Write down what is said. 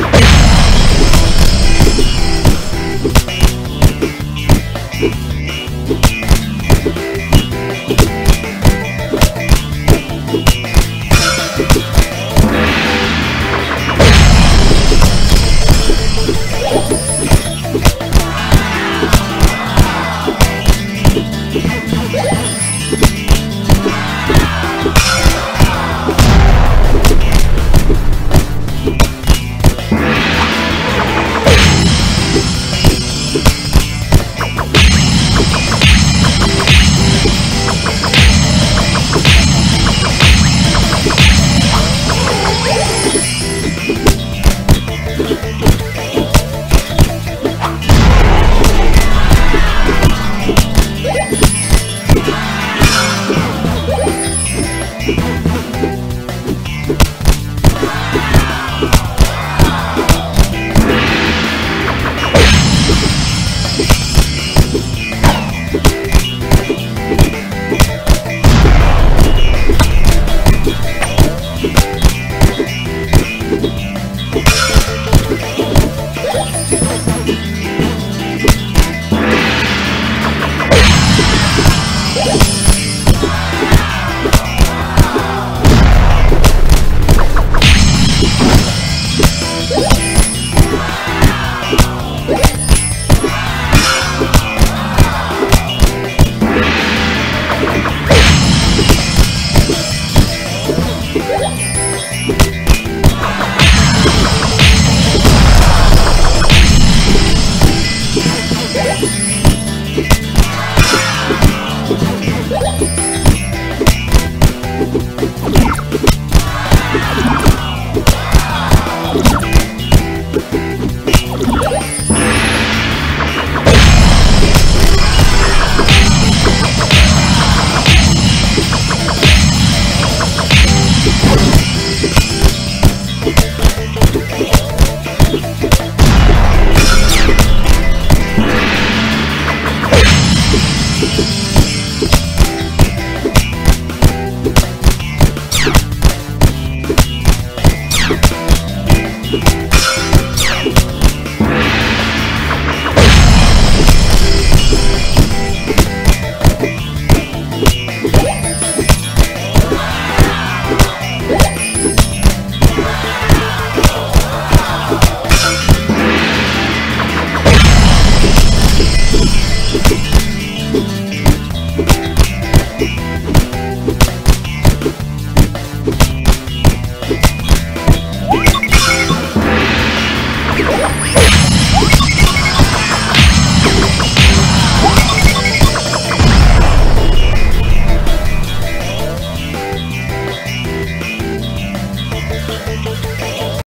you